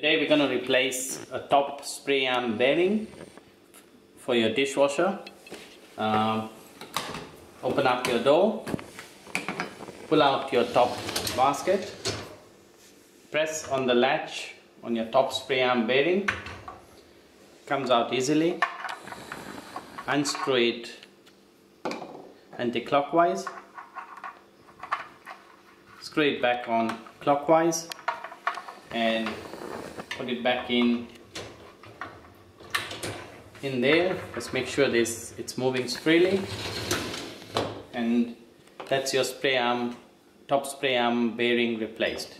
Today we're going to replace a top spray arm bearing for your dishwasher. Um, open up your door, pull out your top basket, press on the latch on your top spray arm bearing, comes out easily, unscrew it anti-clockwise, screw it back on clockwise and put it back in in there. Let's make sure this it's moving freely. And that's your spray arm top spray arm bearing replaced